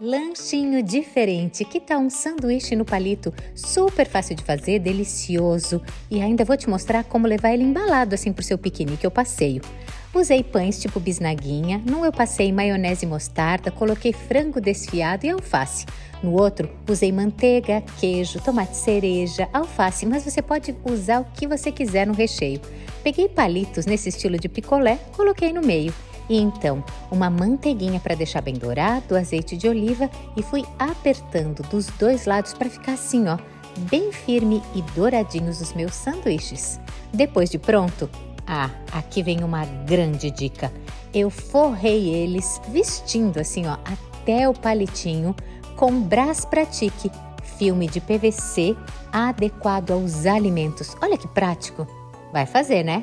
Lanchinho diferente, que tal um sanduíche no palito? Super fácil de fazer, delicioso. E ainda vou te mostrar como levar ele embalado assim pro seu piquenique ou passeio. Usei pães tipo bisnaguinha, num eu passei maionese e mostarda, coloquei frango desfiado e alface. No outro, usei manteiga, queijo, tomate cereja, alface, mas você pode usar o que você quiser no recheio. Peguei palitos nesse estilo de picolé, coloquei no meio. E então, uma manteiguinha para deixar bem dourado, azeite de oliva e fui apertando dos dois lados para ficar assim, ó, bem firme e douradinhos os meus sanduíches. Depois de pronto, ah, aqui vem uma grande dica. Eu forrei eles vestindo assim, ó, até o palitinho com Brás Pratique, filme de PVC adequado aos alimentos. Olha que prático. Vai fazer, né?